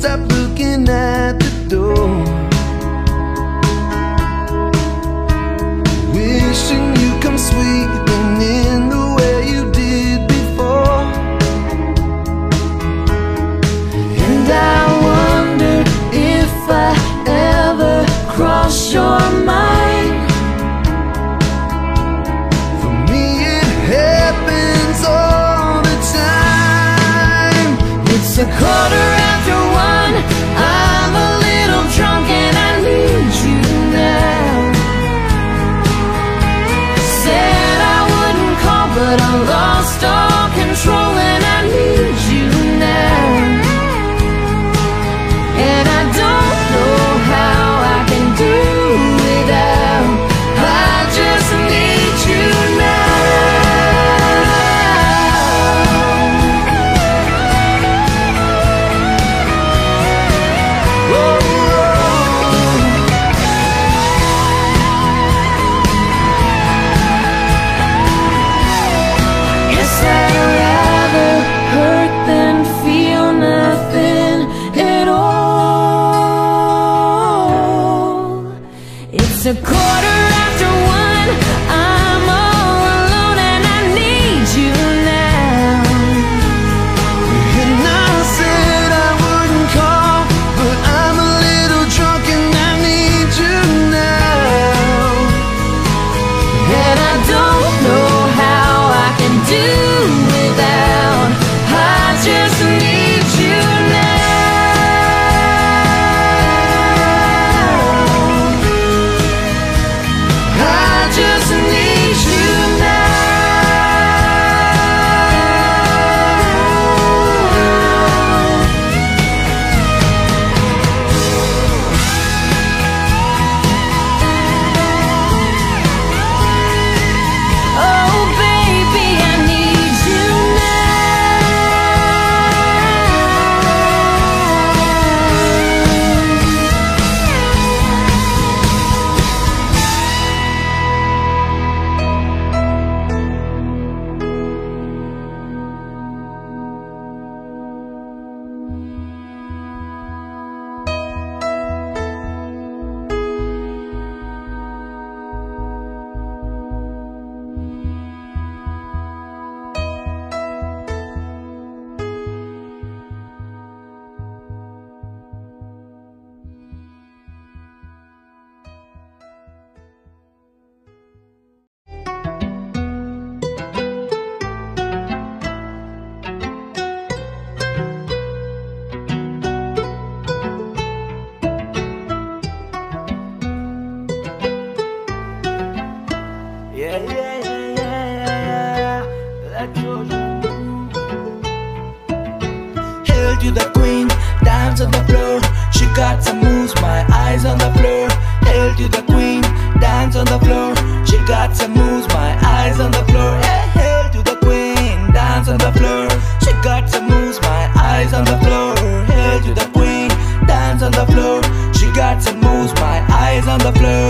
stop looking at to the queen, dance on the floor. She got some moves, my eyes on the floor. Hail to the queen, dance on the floor. She got some moves, my eyes on the floor. Hey, hail to the queen, dance on the floor. She got some moves, my eyes on the floor. Hail to the queen, dance on the floor. She got some moves, my eyes on the floor.